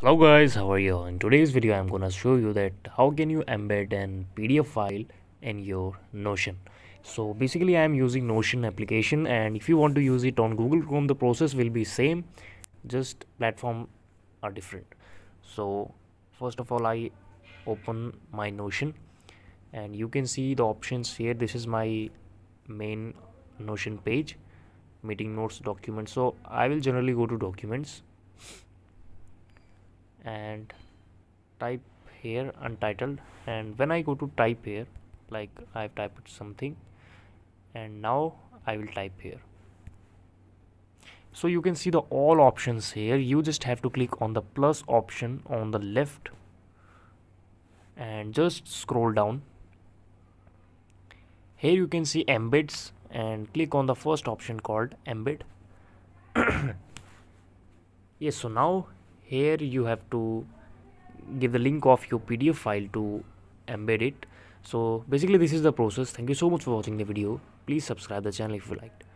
hello guys how are you? In today's video i'm gonna show you that how can you embed an pdf file in your notion. So basically i am using notion application and if you want to use it on google chrome the process will be same just platform are different. So first of all i open my notion and you can see the options here. This is my main notion page meeting notes document so i will generally go to documents and type here untitled. And when I go to type here like I've typed something. And now I will type here. So you can see the all options here. You just have to click on the plus option on the left. And just scroll down. Here you can see embeds and click on the first option called embed. Yes so now here you have to give the link of your pdf file to embed it. So basically this is the process. Thank you so much for watching the video. Please subscribe the channel if you liked